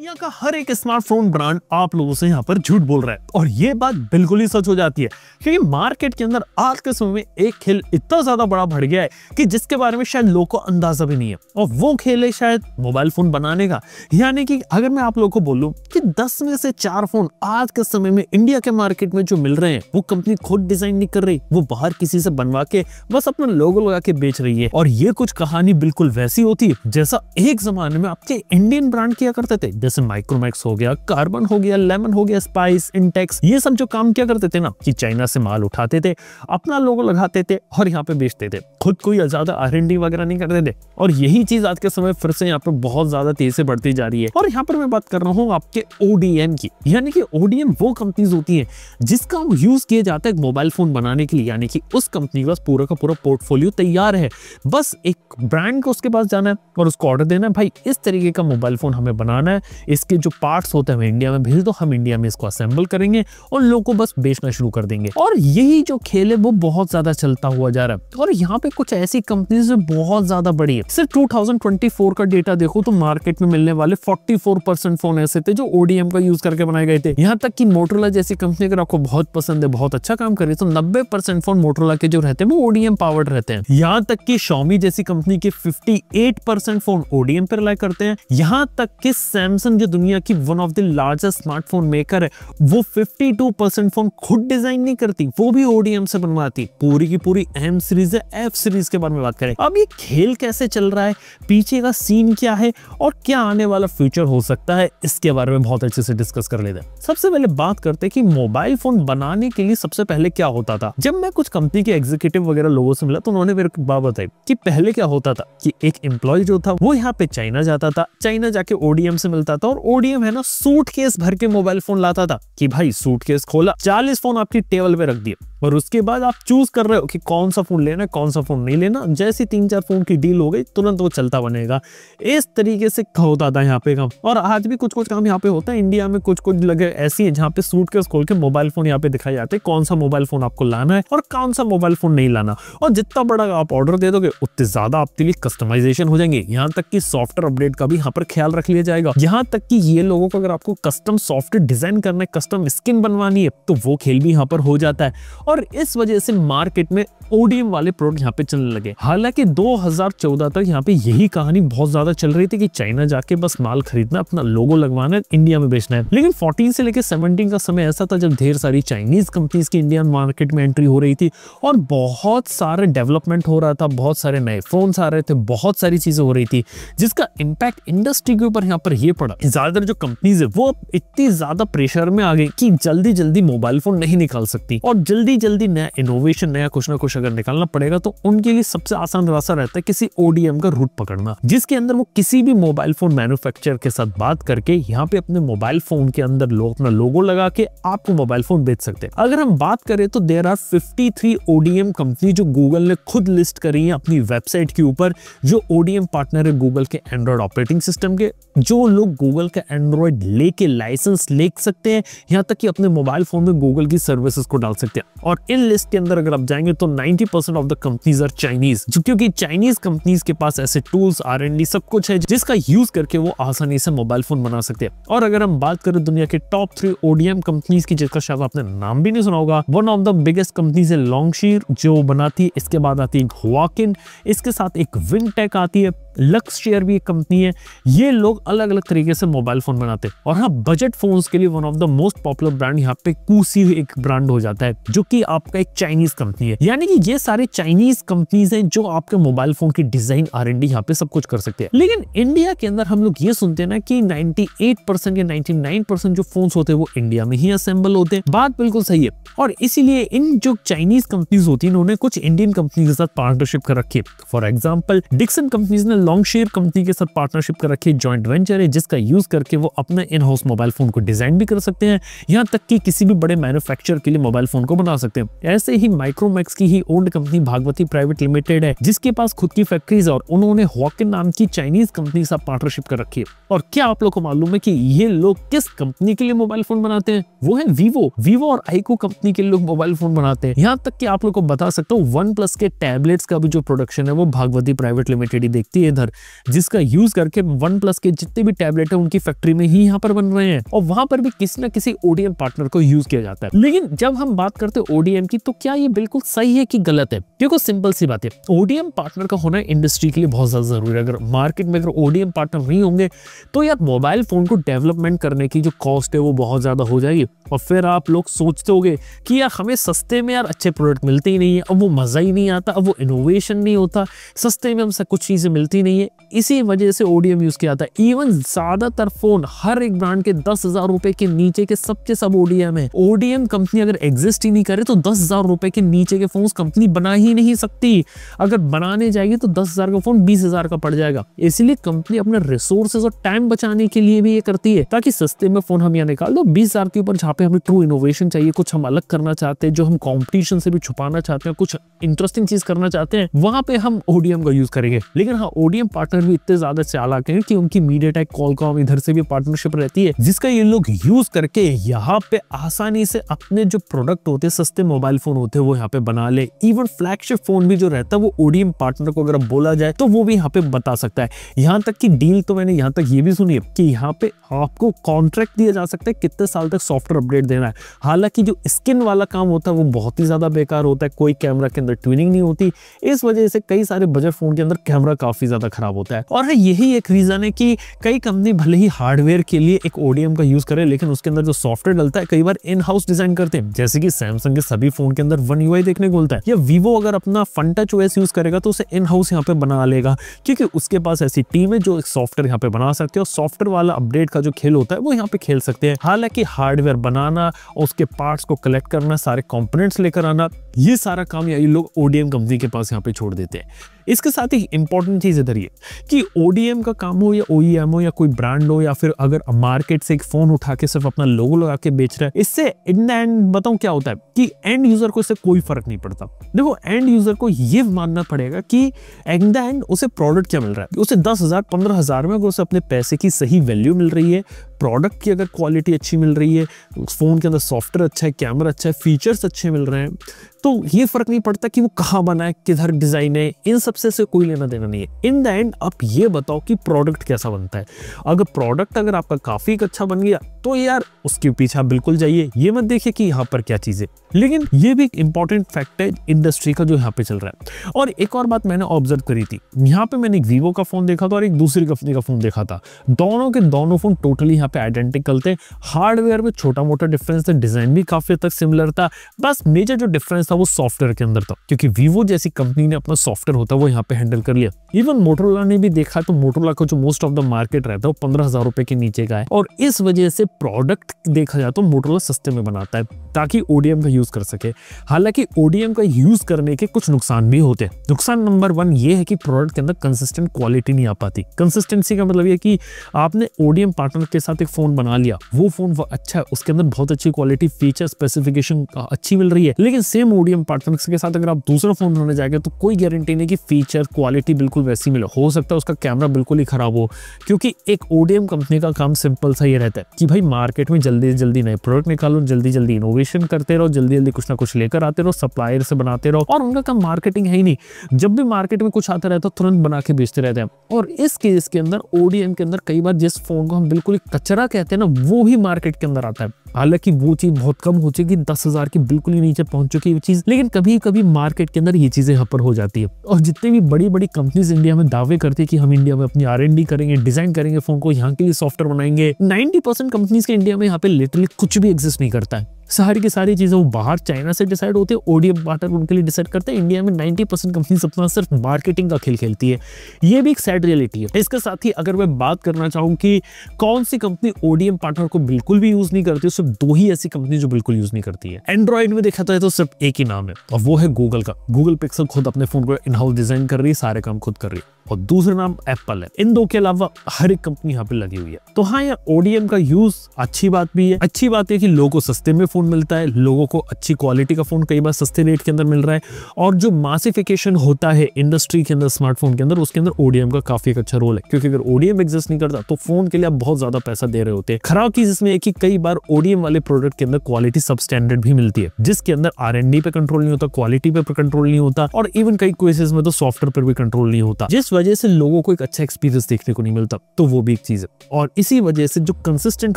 दुनिया का हर एक स्मार्टफ़ोन ब्रांड आप लोगों से यहाँ पर झूठ बोल रहा है। और ये बात बिल्कुल ही सच हो जाती है, क्योंकि मार्केट के अंदर आज के समय में एक खेल इतना ज़्यादा बड़ा बढ़ गया है कि जिसके बारे में शायद लोगों को अंदाज़ा भी नहीं है। और वो खेल है शायद मोबाइल फ़ोन बनाने का। यानी कि अगर मैं आप लोगों को बोलूँ कि दस में से चार फ़ोन आज के समय में इंडिया के मार्केट में जो मिल रहे हैं, वो कंपनी खुद डिज़ाइन नहीं कर रही, वो बाहर किसी से बनवा के बस अपना लोगो लगा के बेच रही है। और ये कुछ कहानी बिल्कुल वैसी होती है, जैसा एक जमाने में आपके इंडियन ब्रांड किया करते थे जैसे माइक्रोमैक्स हो गया कार्बन हो गया लेमन हो गया स्पाइस इंटेक्स ये सब जो काम किया करते थे ना, कि चाइना से माल उठाते थे, अपना लोगो लगाते थे और यहाँ पे बेचते थे। खुद कोई ज़्यादा आर वगैरह नहीं करते थे। और यही चीज़ आज के समय फिर से यहाँ पे बहुत ज़्यादा तेज से बढ़ती जा रही है। और यहाँ पर मैं बात कर रहा हूँ आपके ओडीएम की। यानी कि ओडीएम वो कंपनीज़ होती है, जिसका यूज़ किया जाता है मोबाइल फ़ोन बनाने के लिए। यानी कि उस कंपनी के पास पूरा का पूरा पोर्टफोलियो तैयार है। बस एक ब्रांड को उसके पास जाना है और उसको ऑर्डर देना है, भाई, इस तरीके का मोबाइल फ़ोन हमें बनाना है इसके जो पार्ट्स होते हैं इंडिया में भेज दो, हम इंडिया में इसको असेंबल करेंगे और लोगों को बस बेचना शुरू कर देंगे। और यही जो खेल है, वो बहुत ज़्यादा चलता हुआ जा रहा है। और यहाँ पे कुछ ऐसी कंपनीज़ जो बहुत ज़्यादा बड़ी है। सिर्फ़ 2024 का डेटा देखो तो मार्केट में मिलने वाले 44 फ़ोन ऐसे थे जो ओडीएम का यूज़ करके बनाए गए थे। यहाँ तक कि मोटरोला जैसी कंपनी अगर आपको बहुत पसंद है, बहुत अच्छा काम करे तो नब्बे परसेंट फ़ोन मोटरोला के जो रहते हैं, वो ओडीएम पावर्ड रहते हैं। यहाँ तक कि शॉमी जैसी कंपनी के 58 परसेंट फ़ोन ओडीएम पर रिलाई करते हैं। यहाँ तक कि सैमसंग जो दुनिया की one of the largest smartphone maker है, वो 52 परसेंट फ़ोन खुद डिज़ाइन नहीं करती, वो भी ओडीएम से बनवाती। पूरी की पूरी एम सीरीज़ है एफ़ सीरीज़ के बारे में बात करें। अब ये खेल कैसे चल रहा है, पीछे का सीन क्या है और क्या आने वाला फ्यूचर हो सकता है, इसके बारे में बहुत अच्छे से डिस्कस कर लेते हैं। सबसे पहले बात करते हैं कि मोबाइल फ़ोन बनाने के लिए सबसे पहले क्या होता था। जब मैं कुछ कंपनी के एग्जीक्यूटिव वगैरह लोगों से मिला तो उन्होंने मेरे को बात बताई कि पहले क्या होता था कि एक एम्प्लॉय जो था, वो यहाँ पे चाइना जाता था, चाइना जाके ओडीएम से मिलता था और ओडीएम है ना सूट केस भर के मोबाइल फ़ोन लाता था कि भाई सूट केस खोला, चालीस फ़ोन आपकी टेबल पे रख दिए। और उसके बाद आप चूज़ कर रहे हो कि कौन सा फ़ोन लेना है, कौन सा फ़ोन नहीं लेना। जैसी तीन चार फ़ोन की डील हो गई, तुरंत वो चलता बनेगा। इस तरीके से होता था यहाँ पे काम। और आज भी कुछ कुछ काम यहाँ पे होता है। इंडिया में कुछ कुछ लगे ऐसी है जहाँ पे सूट केस खोल के मोबाइल फ़ोन यहाँ पे दिखाए जाते हैं, कौन सा मोबाइल फ़ोन आपको लाना है और कौन सा मोबाइल फ़ोन नहीं लाना। और जितना बड़ा आप ऑर्डर दे दोगे, उतने ज़्यादा आपके लिए कस्टमाइजेशन हो जाएँगे। यहाँ तक कि सॉफ्टवेयर अपडेट का भी यहाँ पर ख्याल रख लिया जाएगा। यहाँ तक कि ये लोगों को अगर आपको कस्टम सॉफ्टवेयर डिज़ाइन करना है कस्टम स्किन बनवानी है तो वो खेल भी यहाँ पर हो जाता है। और इस वजह से मार्केट में ओडीएम वाले प्रोडक्ट यहाँ पे चलने लगे। हालाँकि 2014 तक यहाँ पे यही कहानी बहुत ज़्यादा चल रही थी कि चाइना जाके बस माल खरीदना, अपना लोगो लगवाना है इंडिया में बेचना है। लेकिन 14 से लेकर 17 का समय ऐसा था जब ढेर सारी चाइनीज़ कंपनीज़ की इंडियन मार्केट में एंट्री हो रही थी और बहुत सारे डेवलपमेंट हो रहा था, बहुत सारे नए फ़ोन आ रहे थे, बहुत सारी चीज़ें हो रही थी, जिसका इम्पैक्ट इंडस्ट्री के ऊपर यहाँ पर ये पड़ा। ज़्यादातर जो कंपनीज़ है, वो इतनी ज़्यादा प्रेशर में आ गई कि जल्दी जल्दी मोबाइल फ़ोन नहीं निकाल सकती। और जल्दी जल्दी नया इनोवेशन नया कुछ ना कुछ अगर निकालना पड़ेगा तो उनके लिए सबसे आसान रास्ता रहता है किसी ओडीएम का रूट पकड़ना, जिसके अंदर वो किसी भी मोबाइल फ़ोन मैन्युफैक्चरर के साथ बात करके यहाँ पे अपने मोबाइल फ़ोन के अंदर लोग अपना लोगो लगा के आपको मोबाइल फ़ोन बेच सकते हैं। अगर हम बात करें तो देर आर 53 ओडीएम कंपनी जो गूगल ने खुद लिस्ट करी है अपनी वेबसाइट के ऊपर, जो ओडीएम पार्टनर है गूगल के एंड्रॉइड ऑपरेटिंग सिस्टम के, जो लोग गूगल का एंड्रॉइड लेके लाइसेंस ले सकते हैं, यहाँ तक कि अपने मोबाइल फ़ोन में गूगल की सर्विसेज़ को डाल सकते हैं। और इन लिस्ट के अंदर अगर आप जाएँगे तो 90% of the companies are Chinese क्योंकि चाइनीज़ कंपनीज़ के पास ऐसे टूल्स आर एंड सब कुछ है, जिसका यूज़ करके वो आसानी से मोबाइल फ़ोन बना सकते हैं। और अगर हम बात करें दुनिया के टॉप थ्री ओडीएम कंपनीज़ की, जिसका शायद आपने नाम भी नहीं सुना होगा one of the biggest companies है लॉन्गशीर जो बनाती है, इसके बाद आती है हुआकिन इसके साथ एक विंगटेक आती है लक्स शेयर भी एक कंपनी है। ये लोग अलग अलग तरीके से मोबाइल फ़ोन बनाते हैं। और हाँ बजट फोन्स के लिए one of the most popular brand यहाँ पे कूसी एक ब्रांड हो जाता है, जो कि आपका एक चाइनीज़ कंपनी है। यानी कि ये सारे चाइनीज़ कंपनीज़ हैं जो आपके मोबाइल फ़ोन की डिज़ाइन आर एंड यहाँ पे सब कुछ कर सकते हैं। लेकिन इंडिया के अंदर हम लोग ये सुनते हैं ना कि 98 परसेंट या 99 परसेंट जो फ़ोन होते हैं, वो इंडिया में ही असेंबल होते हैं। बात बिल्कुल सही है। और इसीलिए इन जो चाइनीज़ कंपनीज़ होती है उन्होंने कुछ इंडियन कंपनी के साथ पार्टनरशिप कर रखी है। फॉर एग्ज़ाम्पल डिक्सन कंपनीज़ ने लॉन्ग शेयर कंपनी के साथ पार्टनरशिप कर रखी ज्वाइंट वेंचर है, जिसका यूज़ करके वो अपने इन हाउस मोबाइल फ़ोन को डिज़ाइन भी कर सकते हैं, यहाँ तक कि किसी भी बड़े मैन्युफैक्चर के लिए मोबाइल फ़ोन को बना सकते हैं। ऐसे ही माइक्रोमैक्स की ही old company Bhagwati private limited है, जिसके पास खुद की फैक्ट्रीज और उन्होंने हॉकिन नाम की चाइनीज़ कंपनी के साथ पार्टनरशिप कर रखी है। और क्या आप लोग को मालूम है कि ये लोग किस कंपनी के लिए मोबाइल फ़ोन बनाते हैं? वो है वीवो वीवो और आईको कंपनी के लोग मोबाइल फ़ोन बनाते हैं। यहाँ तक कि आप लोग को बता सकता हूँ वन प्लस के टैबलेट्स का भी जो प्रोडक्शन है, वो भागवती प्राइवेट लिमिटेड ही देखती है। इधर, जिसका यूज़ करके वन प्लस के जितने भी टैबलेट है, उनकी फैक्ट्री में ही यहाँ पर बन रहे हैं। और वहाँ पर भी किसी ना किसी ओडीएम पार्टनर को यूज़ किया जाता है। लेकिन जब हम बात करते हैं ओडीएम की तो क्या ये बिल्कुल सही है कि गलत है? देखो सिंपल सी बात है। ओडीएम पार्टनर का होना इंडस्ट्री के लिए बहुत ज़्यादा ज़रूरी है। अगर मार्केट में अगर ओडीएम पार्टनर नहीं होंगे तो यार मोबाइल फ़ोन को डेवलपमेंट करने की जो कॉस्ट है, वो बहुत ज़्यादा हो जाएगी। और फिर आप लोग सोचते होगे कि यार, हमें सस्ते में यार अच्छे प्रोडक्ट मिलते ही नहीं है। अब वो मज़ा ही नहीं आता, अब वो इनोवेशन नहीं होता। सस्ते में हमसे कुछ चीज़ें मिलती नहीं है। इसी वजह से ओडीएम यूज़ किया जाता है इवन ज़्यादातर फ़ोन हर एक ब्रांड के दस हज़ार रुपए के नीचे के सबके सब ओडीएम है। ओडीएम कंपनी अगर एग्जिस्ट ही नहीं करे तो दस हज़ार रुपए के नीचे के फ़ोन कंपनी बना ही नहीं सकती। अगर बनाने जाएगी तो दस हज़ार का फ़ोन बीस हज़ार का पड़ जाएगा। इसलिए कंपनी अपने रिसोर्सेज और टाइम बचाने के लिए भी ये करती है, ताकि सस्ते में फ़ोन हम यहाँ निकाल दो। बीस के ऊपर जहाँ पे हमें ट्रू इनोवेशन चाहिए, कुछ हम अलग करना चाहते हैं, जो हम कॉम्पिटिशन से भी छुपाना चाहते हैं, कुछ इंटरेस्टिंग चीज़ करना चाहते हैं, वहाँ पे हम ओडीएम का यूज़ करेंगे। लेकिन हाँ ओडीएम पार्टनर भी इतने ज़्यादा चालाक हैं कि उनकी मीडिया टेक कॉलकॉम इधर से भी पार्टनरशिप रहती है, जिसका ये लोग यूज़ करके यहाँ पे आसानी से अपने जो प्रोडक्ट होते हैं, सस्ते मोबाइल फ़ोन होते हैं, वो यहाँ पे बना ले। इवन फ्लैगशिप फ़ोन भी जो रहता है, वो ओडीएम पार्टनर को अगर बोला जाए तो वो भी यहाँ पे बता सकता है। यहाँ तक की डील तो मैंने यहाँ तक ये भी सुनी है कि यहाँ पे आपको कॉन्ट्रैक्ट दिया जा सकता है, कितने साल तक सॉफ्टवेयर अपडेट देना है। हालाँकि जो स्किन वाला काम होता है, वो बहुत ही ज़्यादा बेकार होता है, कोई कैमरा के अंदर ट्यूनिंग नहीं होती। इस वजह से कई सारे बजट फ़ोन के अंदर कैमरा काफ़ी खराब होता है। और यही एक रीजन है कि कई कंपनी भले ही हार्डवेयर के लिए एक ओडीएम का यूज़ करे, लेकिन उसके अंदर जो सॉफ्टवेयर डलता है, कई बार इन हाउस डिज़ाइन करते हैं। जैसे कि सैमसंग के सभी फ़ोन के अंदर वन यूआई देखने को मिलता है। या वीवो अगर अपना फन टच ओएस यूज़ करेगा तो उसे इन हाउस यहाँ पे बना लेगा। क्योंकि उसके पास ऐसी टीम है जो सॉफ्टवेयर यहाँ पे बना सकते हैं, और सॉफ्टवेयर वाला अपडेट का जो खेल होता है, वो यहाँ पे खेल सकते हैं। हालाँकि हार्डवेयर बनाना और उसके पार्ट्स को कलेक्ट करना, सारे कंपोनेंट्स लेकर आना, ये सारा काम ये लोग ओडीएम कंपनी के पास यहाँ पे छोड़ देते हैं। इसके साथ ही इंपॉर्टेंट चीज़ इधर ये कि ओडीएम का काम हो या ओईएम हो या कोई ब्रांड हो या फिर अगर मार्केट से एक फ़ोन उठा के सिर्फ़ अपना लोगो लगा के बेच रहा है, इससे इन द एंड बताऊँ क्या होता है कि एंड यूज़र को इससे कोई फ़र्क नहीं पड़ता। देखो एंड यूज़र को ये मानना पड़ेगा कि इन द एंड उसे प्रोडक्ट क्या मिल रहा है? उसे दस हज़ार, पंद्रह हज़ार में अगर उसे अपने पैसे की सही वैल्यू मिल रही है प्रोडक्ट की अगर क्वालिटी अच्छी मिल रही है फ़ोन के अंदर सॉफ्टवेयर अच्छा है कैमरा अच्छा है फीचर्स अच्छे मिल रहे हैं तो ये फ़र्क नहीं पड़ता कि वो कहाँ बना है, किधर डिज़ाइन है, इन सबसे से कोई लेना देना नहीं है। इन द एंड आप ये बताओ कि प्रोडक्ट कैसा बनता है। अगर प्रोडक्ट अगर आपका काफ़ी अच्छा बन गया तो यार उसके पीछे आप बिल्कुल जाइए, ये मत देखिए कि यहाँ पर क्या चीज़। लेकिन ये भी एक इंपॉर्टेंट फैक्ट है इंडस्ट्री का जो यहाँ पे चल रहा है। और एक और बात मैंने ऑब्ज़र्व करी थी। यहाँ पे मैंने एक वीवो का फ़ोन देखा था और एक दूसरी कंपनी का फ़ोन देखा था। दोनों के दोनों फ़ोन टोटली पे आइडेंटिकल थे। हार्डवेयर में छोटा मोटा डिफरेंस था डिज़ाइन भी काफ़ी तक सिमिलर था। बस मेजर जो डिफरेंस था वो सॉफ्टवेयर के अंदर था, क्योंकि वीवो जैसी कंपनी ने अपना सॉफ्टवेयर होता है वो यहाँ पे हैंडल कर लिया। इवन मोटरोला ने भी देखा तो मोटरोला का जो मोस्ट ऑफ़ द मार्केट रहता है, वो पंद्रह हज़ार रुपए के नीचे का है। और इस वजह से प्रोडक्ट देखा जाए तो मोटरोला सस्ते में बनाता है, ताकि ओडीएम का यूज़ कर सके। हालाँकि ओडीएम का यूज़ करने के कुछ नुकसान भी होते हैं। नुकसान नंबर वन ये है कि प्रोडक्ट के अंदर कंसिस्टेंट क्वालिटी नहीं आ पाती। कंसिस्टेंसी का मतलब ये कि आपने ओडीएम पार्टनर के साथ एक फ़ोन बना लिया। वो फ़ोन अच्छा है, उसके अंदर बहुत अच्छी क्वालिटी फीचर स्पेसिफिकेशन अच्छी मिल रही है। लेकिन सेम ओडीएम पार्टनर के साथ अगर आप दूसरा फ़ोन बनाने जाएँगे तो कोई गारंटी नहीं कि फीचर क्वालिटी बिल्कुल वैसी मिले। हो सकता है उसका कैमरा बिल्कुल ही खराब हो, क्योंकि एक ओडीएम कंपनी का काम सिंपल सा ये रहता है कि भाई मार्केट में जल्दी जल्दी नए प्रोडक्ट निकालो, जल्दी जल्दी इनोवेशन करते रहो, जल्दी जल्दी कुछ ना कुछ लेकर आते रहो सप्लायर से बनाते रहो। और उनका काम मार्केटिंग है ही नहीं। जब भी मार्केट में कुछ आता रहता है, तुरंत बना के बेचते रहते हैं। और इस केस के अंदर ओडीएम के अंदर कई बार जिस फ़ोन को हम बिल्कुल कचरा कहते हैं ना, वो ही मार्केट के अंदर आता है। हालाँकि वो चीज़ बहुत कम हो चुकी, दस हज़ार की बिल्कुल ही नीचे पहुँच चुकी है चीज़। लेकिन कभी कभी मार्केट के अंदर ये चीज़ें यहाँ पर हो जाती है। और जितनी भी बड़ी बड़ी कंपनीज़ इंडिया में दावे करती है कि हम इंडिया में अपनी आर करेंगे डिज़ाइन करेंगे फ़ोन को यहाँ के लिए सॉफ्टवेयर बनाएँगे नाइनटी कंपनीज़ के इंडिया में यहाँ पे लिटरली कुछ भी एग्जिस्ट नहीं करता है। सारी की सारी चीज़ें वो बाहर चाइना से डिसाइड होती है ओडीएम पार्टनर उनके लिए डिसाइड करते हैं। इंडिया में 90 परसेंट कंपनी अपना सिर्फ़ मार्केटिंग का खेल खेलती है। ये भी एक सैड रियलिटी है। इसके साथ ही अगर मैं बात करना चाहूँ कि कौन सी कंपनी ओडीएम पार्टनर को बिल्कुल भी यूज़ नहीं करती, सिर्फ़ दो ही ऐसी कंपनी जो बिल्कुल यूज़ नहीं करती है। एंड्रॉइड में देखा जाए तो सिर्फ़ एक ही नाम है, और वो है गूगल का। गूगल पिक्सल खुद अपने फ़ोन को इन हाउस डिज़ाइन कर रही है, सारे काम खुद कर रही है। और दूसरा नाम एप्पल है। इन दो के अलावा हर एक कंपनी यहाँ पे लगी हुई है। तो हाँ यार ओडीएम का यूज़ अच्छी बात भी है। अच्छी बात है कि लोगों को सस्ते में फ़ोन मिलता है, लोगों को अच्छी क्वालिटी का फ़ोन कई बार सस्ते रेट के अंदर मिल रहा है। और जो मासिफिकेशन होता है इंडस्ट्री के अंदर स्मार्टफ़ोन के अंदर, उसके अंदर ओडीएम का काफ़ी अच्छा रोल है। क्योंकि अगर ओडीएम एग्जिस्ट नहीं करता तो फ़ोन के लिए आप बहुत ज़्यादा पैसा दे रहे होते हैं। खराब चीज़ इसमें है कि कई बार ओडीएम वाले प्रोडक्ट के अंदर क्वालिटी सब स्टैंडर्ड भी मिलती है, जिसके अंदर आर पे कंट्रोल नहीं होता क्वालिटी पे कंट्रोल नहीं होता, और इवन कई केसेस में तो सॉफ्टवेयर पर भी कंट्रोल नहीं होता। जिस वजह से लोगों को एक अच्छा एक्सपीरियंस देखने को नहीं मिलता तो वो भी एक चीज़ है। और इसी वजह से जो कंसिस्टेंट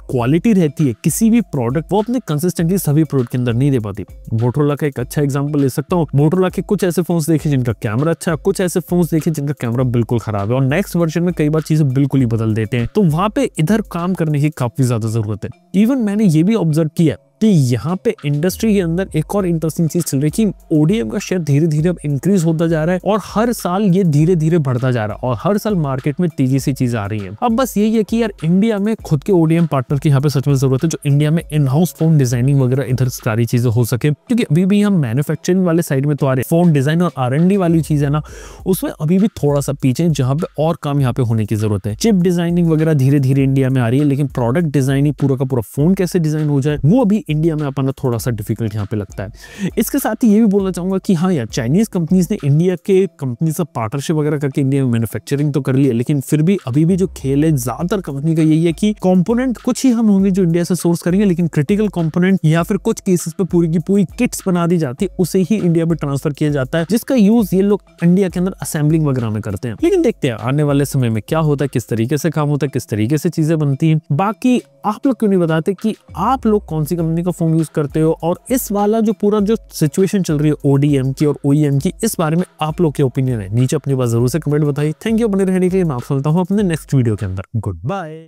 क्वालिटी रहती है किसी भी प्रोडक्ट वो अपने कंसिस्टेंटली सभी प्रोडक्ट के अंदर नहीं दे पाती। मोटरोला का एक अच्छा एग्ज़ाम्पल ले सकता हूँ। मोटरोला के कुछ ऐसे फ़ोन देखे जिनका कैमरा अच्छा कुछ ऐसे फ़ोन देखे जिनका कैमरा बिल्कुल खराब है, और नेक्स्ट वर्जन में कई बार चीज़ें बिल्कुल ही बदल देते हैं। तो वहाँ पे इधर काम करने की काफ़ी ज़्यादा ज़रूरत है। इवन मैंने ये भी ऑब्ज़र्व किया कि यहाँ पे इंडस्ट्री के अंदर एक और इंटरेस्टिंग चीज़ चल रही है कि ओडीएम का शेयर धीरे धीरे अब इंक्रीज होता जा रहा है और हर साल ये धीरे धीरे बढ़ता जा रहा है और हर साल मार्केट में तेज़ी से चीज़ आ रही है। अब बस यही है कि यार इंडिया में खुद के ओडीएम पार्टनर की यहाँ पे सच में ज़रूरत है, जो इंडिया में इन हाउस फ़ोन डिज़ाइनिंग वगैरह इधर सारी चीज़ें हो सके। क्योंकि अभी भी हम मैन्युफैक्चरिंग वाले साइड में तो आ रहे फ़ोन डिज़ाइन और आर वाली चीज़ है ना, उसमें अभी भी थोड़ा सा पीछे जहाँ पे और काम यहाँ पे होने की ज़रूरत है। चिप डिज़ाइनिंग वगैरह धीरे धीरे इंडिया में आ रही है, लेकिन प्रोडक्ट डिज़ाइनिंग पूरा का पूरा फ़ोन कैसे डिज़ाइन हो जाए, वो अभी इंडिया में अपना थोड़ा सा डिफ़िकल्ट यहाँ पे लगता है। इसके साथ ही ये भी बोलना चाहूँगा कि हाँ यार चाइनीज़ कंपनीज़ ने इंडिया के कंपनी से पार्टनरशिप वगैरह करके इंडिया में मैन्युफैक्चरिंग तो कर लिया, लेकिन फिर भी अभी भी जो खेल है, ज़्यादातर कंपनी का यही है कि कंपोनेंट कुछ ही हम होंगे जो इंडिया से सोर्स करेंगे, लेकिन क्रिटिकल कंपोनेंट या फिर कुछ केसेस पे पूरी की पूरी किट्स बना दी जाती है उसे ही इंडिया में ट्रांसफ़र किया जाता है, जिसका यूज़ ये लोग इंडिया के अंदर असेंबलिंग वगैरह में करते हैं। लेकिन देखते हैं, आने वाले समय में क्या होता है, किस तरीके से काम होता है, किस तरीके से चीज़ें बनती हैं। बाकी आप लोग क्यों नहीं बताते कि आप लोग कौन सी कंपनी का फ़ोन यूज़ करते हो और इस वाला जो पूरा जो सिचुएशन चल रही है ओडीएम की और ओईएम की, इस बारे में आप लोग के ओपिनियन है। नीचे अपनी बात ज़रूर से कमेंट बताइए। थैंक यू बने रहने के लिए। मैं आप सुनता हूँ अपने नेक्स्ट वीडियो के अंदर। Good bye